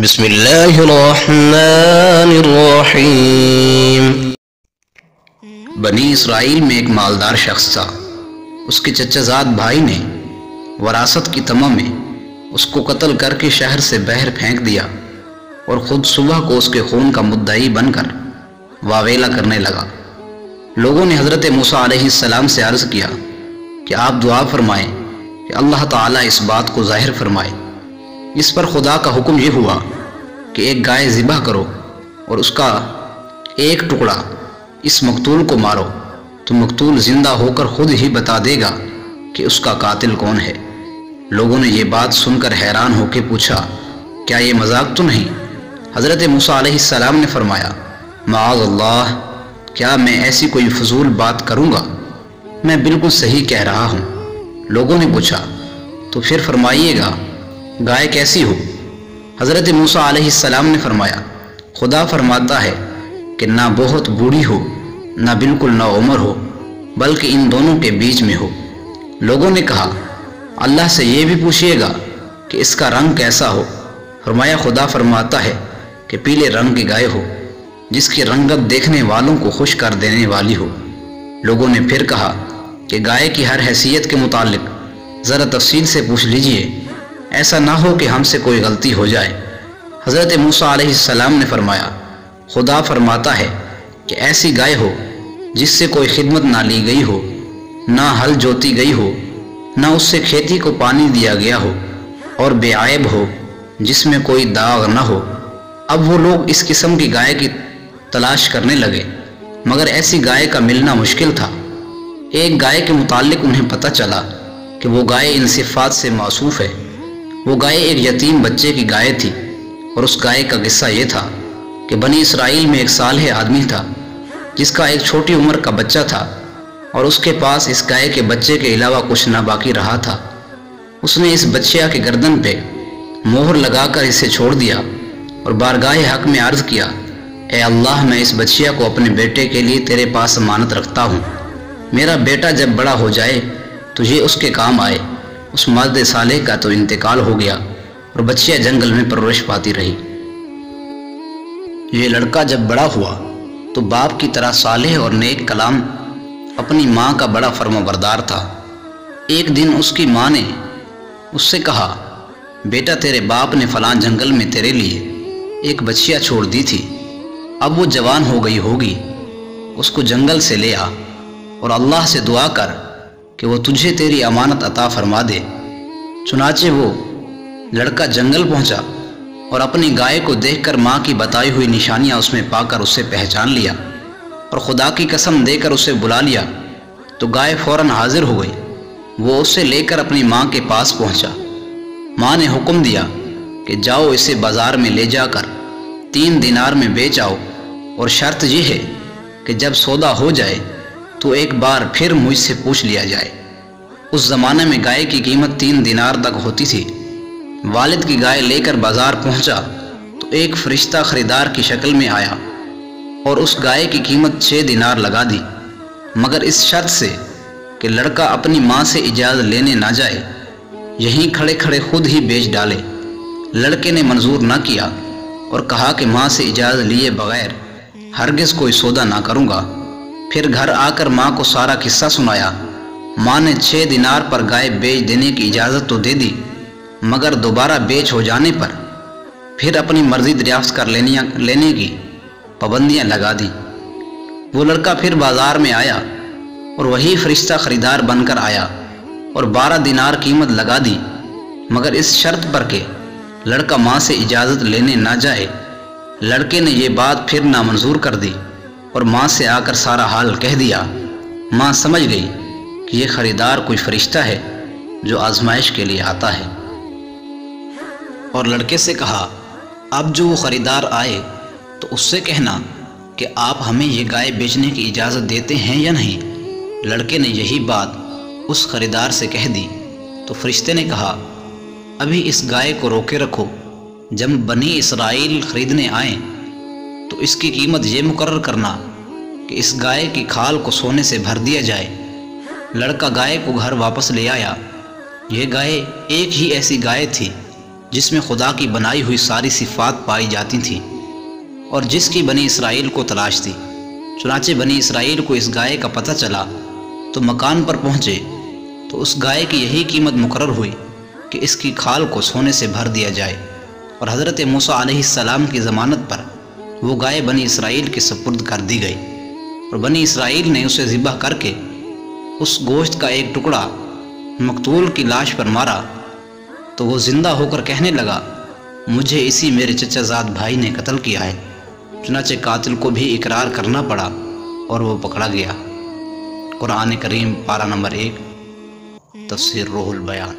बिस्मिल्लाहिर्रहमानिर्रहीम। बनी इसराइल में एक मालदार शख्स था। उसके चचाजाद भाई ने वरासत की तमा में उसको कत्ल करके शहर से बहर फेंक दिया और ख़ुद सुबह को उसके खून का मुद्दई बनकर वावेला करने लगा। लोगों ने हज़रत मूसा सलाम से अर्ज़ किया कि आप दुआ फरमाएँ कि अल्लाह ताला इस बात को ज़ाहिर फरमाए। इस पर खुदा का हुक्म यह हुआ कि एक गाय ज़िबा करो और उसका एक टुकड़ा इस मकतूल को मारो। तो मकतूल ज़िंदा होकर खुद ही बता देगा कि उसका कातिल कौन है। लोगों ने यह बात सुनकर हैरान होकर पूछा, क्या ये मज़ाक तो नहीं? हज़रत मूसा ने फरमाया, माज अल्लाह, क्या मैं ऐसी कोई फजूल बात करूँगा? मैं बिल्कुल सही कह रहा हूँ। लोगों ने पूछा तो फिर फरमाइएगा गाय कैसी हो? हज़रत मूसा सलाम ने फरमाया, खुदा फरमाता है कि ना बहुत बूढ़ी हो, ना बिल्कुल ना उम्र हो, बल्कि इन दोनों के बीच में हो। लोगों ने कहा, अल्लाह से ये भी पूछिएगा कि इसका रंग कैसा हो? फरमाया, खुदा फरमाता है कि पीले रंग की गाय हो, जिसकी रंगत देखने वालों को खुश कर देने वाली हो। लोगों ने फिर कहा कि गाय की हर हैसियत के मुतालिक, ज़रा तफसील से पूछ लीजिए ऐसा ना हो कि हमसे कोई गलती हो जाए। हज़रत मूसा सलाम ने फरमाया, खुदा फरमाता है कि ऐसी गाय हो, जिससे कोई खिदमत ना ली गई हो, ना हल जोती गई हो, ना उससे खेती को पानी दिया गया हो और बेआब हो, जिसमें कोई दाग ना हो। अब वो लोग इस किस्म की गाय की तलाश करने लगे, मगर ऐसी गाय का मिलना मुश्किल था। एक गाय के मुतालिक उन्हें पता चला कि वो गाय इन सिफात से मासूफ है। वो गाय एक यतीम बच्चे की गाय थी और उस गाय का किस्सा ये था कि बनी इसराइल में एक साल है आदमी था, जिसका एक छोटी उम्र का बच्चा था और उसके पास इस गाय के बच्चे के अलावा कुछ ना बाकी रहा था। उसने इस बच्चिया के गर्दन पे मोहर लगाकर इसे छोड़ दिया और बारगाह हक में अर्ज़ किया, ए अल्लाह, मैं इस बच्चिया को अपने बेटे के लिए तेरे पास अमानत रखता हूँ। मेरा बेटा जब बड़ा हो जाए तो ये उसके काम आए। उस मर्द साले का तो इंतकाल हो गया और बच्चिया जंगल में परवरिश पाती रही। ये लड़का जब बड़ा हुआ तो बाप की तरह सालेह और नेक कलाम अपनी माँ का बड़ा फर्मा बरदार था। एक दिन उसकी माँ ने उससे कहा, बेटा, तेरे बाप ने फलां जंगल में तेरे लिए एक बच्चिया छोड़ दी थी। अब वो जवान हो गई होगी। उसको जंगल से ले आ और अल्लाह से दुआ कर कि वो तुझे तेरी अमानत अता फरमा दे। चुनाचे वो लड़का जंगल पहुँचा और अपनी गाय को देखकर माँ की बताई हुई निशानियाँ उसमें पाकर उसे पहचान लिया और खुदा की कसम देकर उसे बुला लिया। तो गाय फ़ौरन हाजिर हो गई। वो उसे लेकर अपनी माँ के पास पहुँचा। माँ ने हुक्म दिया कि जाओ इसे बाज़ार में ले जाकर तीन दिनार में बेच आओ। और शर्त यह है कि जब सौदा हो जाए तो एक बार फिर मुझसे पूछ लिया जाए। उस ज़माने में गाय की कीमत तीन दिनार तक होती थी। वालिद की गाय लेकर बाज़ार पहुँचा तो एक फरिश्ता खरीदार की शक्ल में आया और उस गाय की कीमत छः दिनार लगा दी। मगर इस शर्त से कि लड़का अपनी माँ से इजाज़त लेने ना जाए, यहीं खड़े खड़े खुद ही बेच डाले। लड़के ने मंजूर ना किया और कहा कि माँ से इजाज़त लिए बगैर हरगिज़ कोई सौदा ना करूँगा। फिर घर आकर माँ को सारा किस्सा सुनाया। माँ ने छः दिनार पर गाय बेच देने की इजाज़त तो दे दी, मगर दोबारा बेच हो जाने पर फिर अपनी मर्ज़ी दरियाफ्त कर लेने लेने की पाबंदियाँ लगा दी। वो लड़का फिर बाज़ार में आया और वही फरिश्ता ख़रीदार बनकर आया और बारह दिनार कीमत लगा दी, मगर इस शर्त पर के लड़का माँ से इजाज़त लेने ना जाए। लड़के ने ये बात फिर नामंजूर कर दी। और माँ से आकर सारा हाल कह दिया। माँ समझ गई कि ये ख़रीदार कोई फरिश्ता है जो आजमाइश के लिए आता है। और लड़के से कहा, अब जो वो ख़रीदार आए तो उससे कहना कि आप हमें ये गाय बेचने की इजाज़त देते हैं या नहीं? लड़के ने यही बात उस ख़रीदार से कह दी। तो फरिश्ते ने कहा, अभी इस गाय को रोके रखो। जब बनी इसराइल ख़रीदने आए तो इसकी कीमत ये मुकर करना कि इस गाय की खाल को सोने से भर दिया जाए। लड़का गाय को घर वापस ले आया। यह गाय एक ही ऐसी गाय थी, जिसमें खुदा की बनाई हुई सारी सिफात पाई जाती थी और जिसकी बनी इसराइल को तलाश थी। चुनाचे बनी इसराइल को इस गाय का पता चला तो मकान पर पहुँचे तो उस गाय की यही कीमत मुकर हुई कि इसकी खाल को सोने से भर दिया जाए। और हज़रत मूसा सलाम की ज़मानत पर वो गाय बनी इसराइल के सपुर्द कर दी गई। और बनी इसराइल ने उसे ज़िबा करके उस गोश्त का एक टुकड़ा मकतूल की लाश पर मारा तो वो ज़िंदा होकर कहने लगा, मुझे इसी मेरे चचाजाद भाई ने कत्ल किया है। चुनाचे कातिल को भी इकरार करना पड़ा और वो पकड़ा गया। कुरान करीम पारा नंबर एक, तफसर रोहुल बयान।